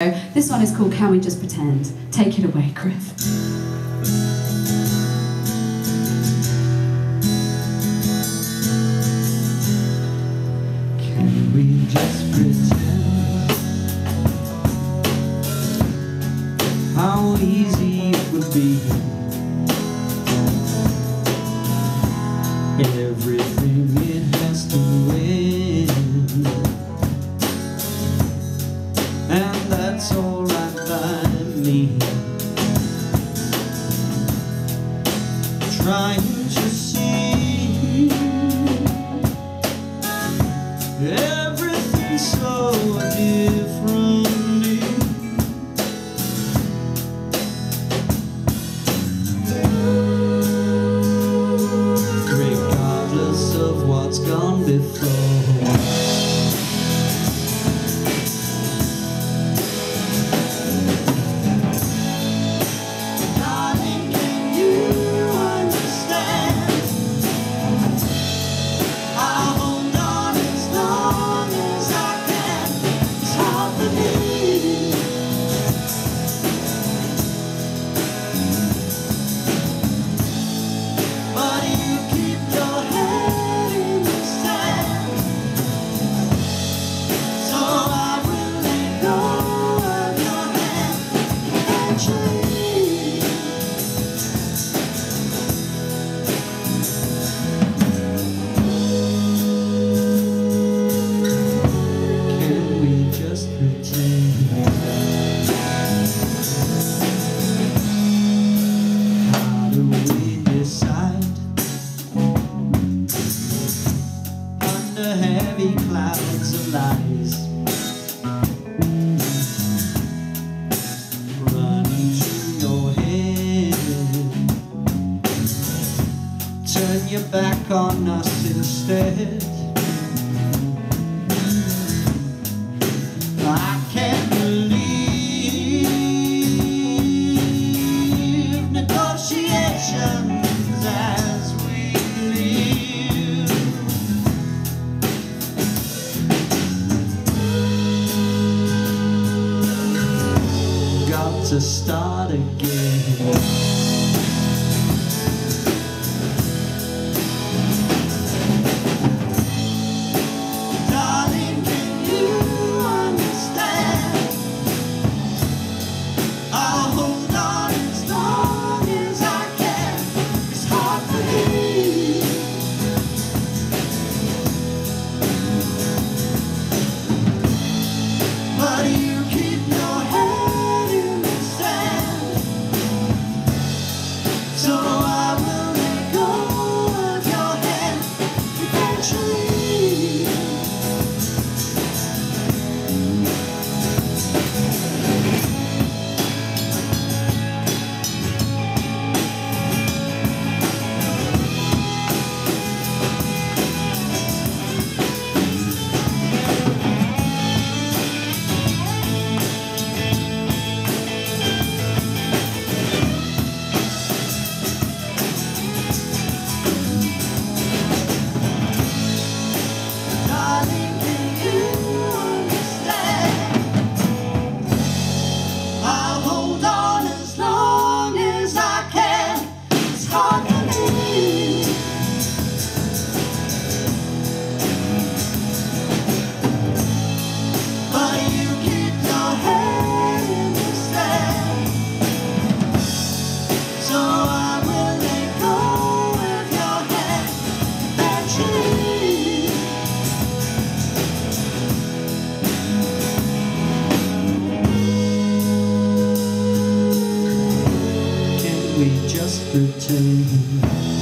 This one is called Can We Just Pretend? Take it away, Griff. Can we just pretend How easy it would be trying to see everything so differently. Regardless of what's gone before. clouds of lies. Run into your head. Turn your back on us instead. start again. just pretend.